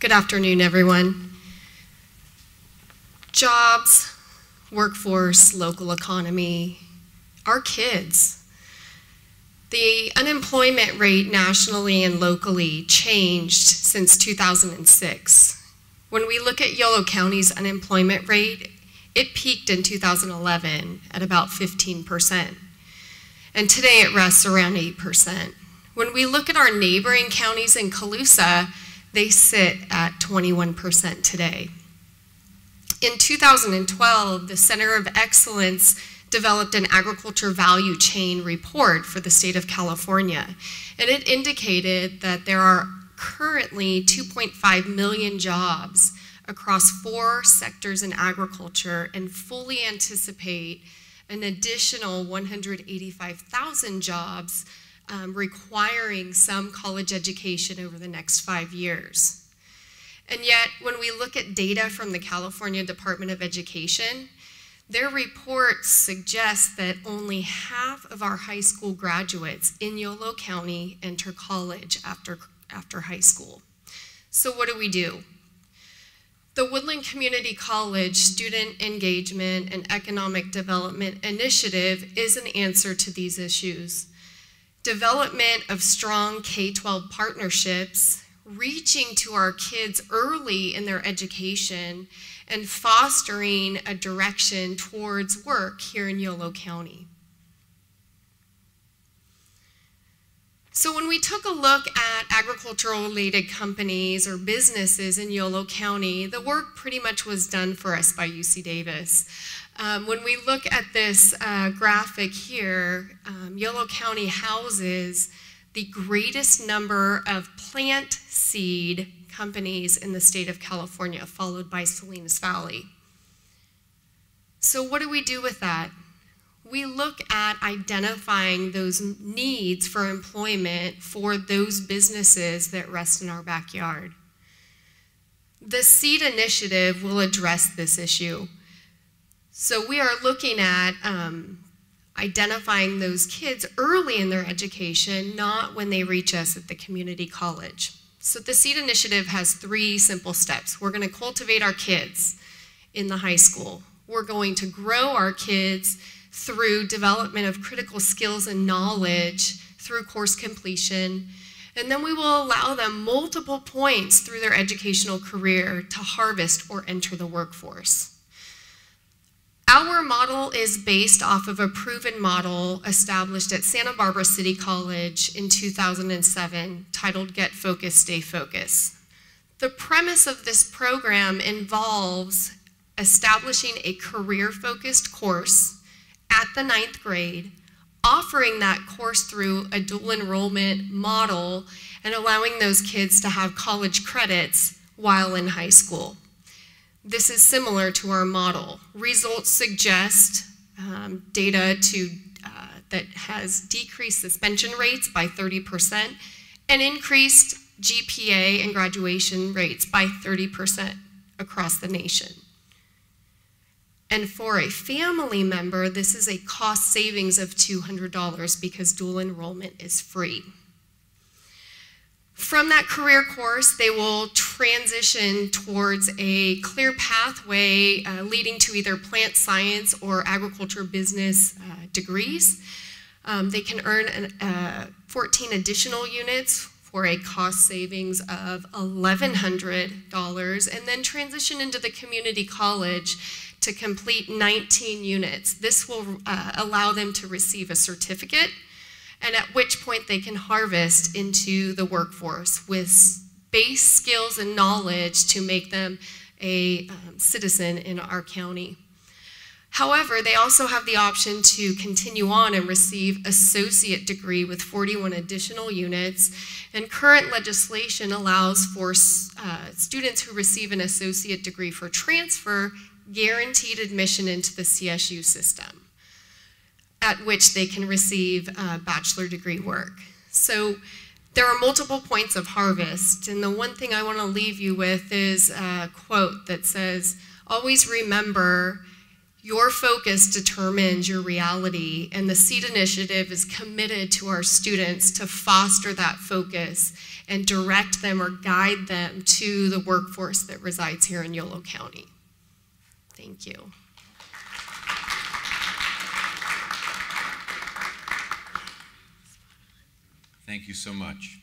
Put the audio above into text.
Good afternoon, everyone. Jobs, workforce, local economy, our kids. The unemployment rate nationally and locally changed since 2006. When we look at Yolo County's unemployment rate, it peaked in 2011 at about 15%. And today it rests around 8%. When we look at our neighboring counties in Colusa, they sit at 21% today. In 2012, the Center of Excellence developed an agriculture value chain report for the state of California, and it indicated that there are currently 2.5 million jobs across four sectors in agriculture and fully anticipate an additional 185,000 jobs um, requiring some college education over the next five years. And yet, when we look at data from the California Department of Education, their reports suggest that only half of our high school graduates in Yolo County enter college after, after high school. So what do we do? The Woodland Community College Student Engagement and Economic Development Initiative is an answer to these issues development of strong K-12 partnerships, reaching to our kids early in their education, and fostering a direction towards work here in Yolo County. So when we took a look at agricultural related companies or businesses in Yolo County, the work pretty much was done for us by UC Davis. Um, when we look at this uh, graphic here, um, Yolo County houses the greatest number of plant seed companies in the state of California, followed by Salinas Valley. So what do we do with that? We look at identifying those needs for employment for those businesses that rest in our backyard. The SEED initiative will address this issue. So we are looking at um, identifying those kids early in their education, not when they reach us at the community college. So the SEED initiative has three simple steps. We're going to cultivate our kids in the high school. We're going to grow our kids through development of critical skills and knowledge through course completion. And then we will allow them multiple points through their educational career to harvest or enter the workforce. Our model is based off of a proven model established at Santa Barbara City College in 2007 titled Get Focused, Stay Focused. The premise of this program involves establishing a career-focused course at the ninth grade, offering that course through a dual enrollment model and allowing those kids to have college credits while in high school. This is similar to our model. Results suggest um, data to, uh, that has decreased suspension rates by 30% and increased GPA and graduation rates by 30% across the nation. And for a family member, this is a cost savings of $200 because dual enrollment is free. From that career course, they will transition towards a clear pathway uh, leading to either plant science or agriculture business uh, degrees. Um, they can earn an, uh, 14 additional units for a cost savings of $1,100 and then transition into the community college to complete 19 units. This will uh, allow them to receive a certificate and at which point they can harvest into the workforce with base skills and knowledge to make them a um, citizen in our county. However, they also have the option to continue on and receive associate degree with 41 additional units, and current legislation allows for uh, students who receive an associate degree for transfer guaranteed admission into the CSU system at which they can receive bachelor degree work. So there are multiple points of harvest, and the one thing I want to leave you with is a quote that says, always remember Your focus determines your reality, and the SEED initiative is committed to our students to foster that focus and direct them or guide them to the workforce that resides here in Yolo County. Thank you. Thank you so much.